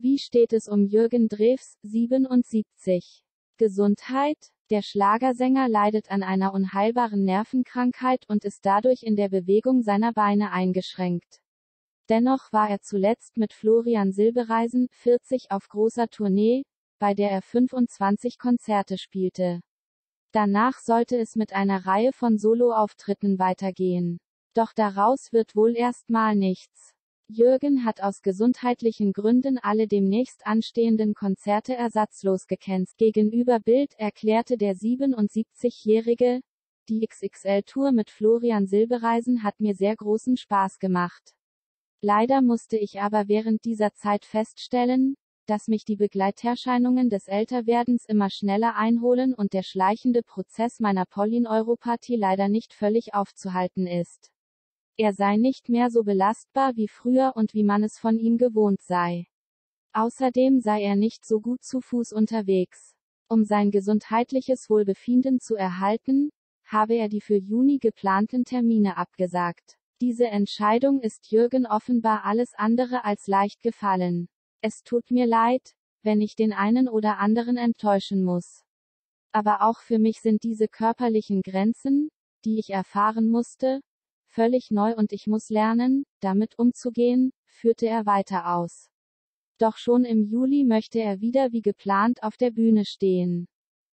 Wie steht es um Jürgen Drews, 77? Gesundheit? Der Schlagersänger leidet an einer unheilbaren Nervenkrankheit und ist dadurch in der Bewegung seiner Beine eingeschränkt. Dennoch war er zuletzt mit Florian Silbereisen, 40 auf großer Tournee, bei der er 25 Konzerte spielte. Danach sollte es mit einer Reihe von Soloauftritten weitergehen. Doch daraus wird wohl erstmal nichts. Jürgen hat aus gesundheitlichen Gründen alle demnächst anstehenden Konzerte ersatzlos gecancelt. Gegenüber Bild erklärte der 77-Jährige, die XXL-Tour mit Florian Silbereisen hat mir sehr großen Spaß gemacht. Leider musste ich aber während dieser Zeit feststellen, dass mich die Begleiterscheinungen des Älterwerdens immer schneller einholen und der schleichende Prozess meiner Polyneuropathie leider nicht völlig aufzuhalten ist. Er sei nicht mehr so belastbar wie früher und wie man es von ihm gewohnt sei. Außerdem sei er nicht so gut zu Fuß unterwegs. Um sein gesundheitliches Wohlbefinden zu erhalten, habe er die für Juni geplanten Termine abgesagt. Diese Entscheidung ist Jürgen offenbar alles andere als leicht gefallen. Es tut mir leid, wenn ich den einen oder anderen enttäuschen muss. Aber auch für mich sind diese körperlichen Grenzen, die ich erfahren musste, völlig neu und ich muss lernen, damit umzugehen, führte er weiter aus. Doch schon im Juli möchte er wieder wie geplant auf der Bühne stehen.